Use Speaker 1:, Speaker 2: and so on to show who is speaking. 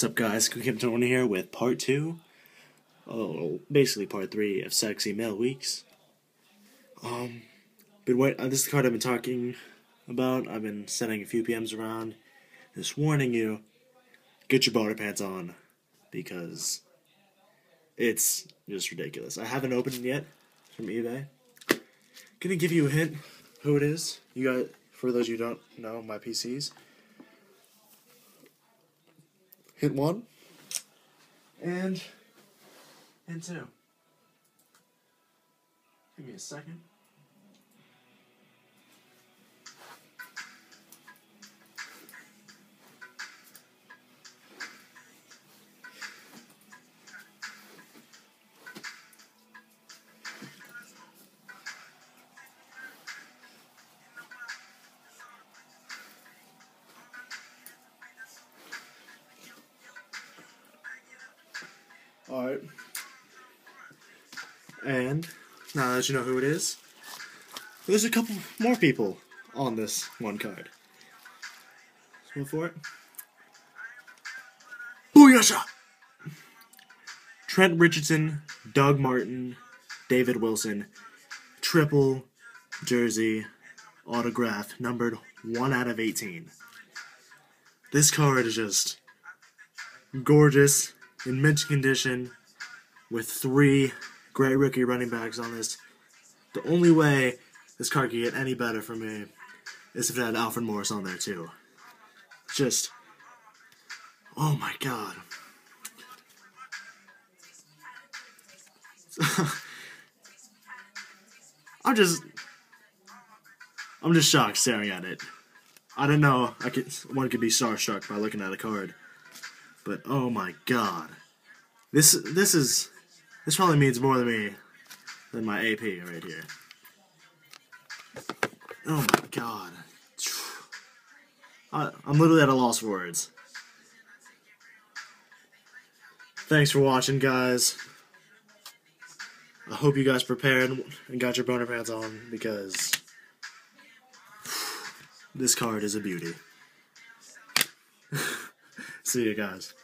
Speaker 1: What's up, guys? Quick Tony here with part two. Oh, basically part three of Sexy Mail Weeks. Um, been wait. Uh, this is the card I've been talking about. I've been sending a few PMs around, just warning you, get your boner pants on, because it's just ridiculous. I haven't opened it yet from eBay. Gonna give you a hint who it is. You got for those you don't know my PCs. Hit one. And and two. Give me a second. Alright. And now that you know who it is, there's a couple more people on this one card. So for it. Booyasha! Trent Richardson, Doug Martin, David Wilson, triple jersey autograph numbered 1 out of 18. This card is just gorgeous in mint condition with three great rookie running backs on this. The only way this card could get any better for me is if it had Alfred Morris on there too. Just, oh my god. I'm just, I'm just shocked staring at it. I don't know. I could one could be starstruck by looking at a card. But oh my god. This this is this probably means more to me than my AP right here. Oh my god. I, I'm literally at a loss for words. Thanks for watching, guys. I hope you guys prepared and got your boner pants on because this card is a beauty. See you guys.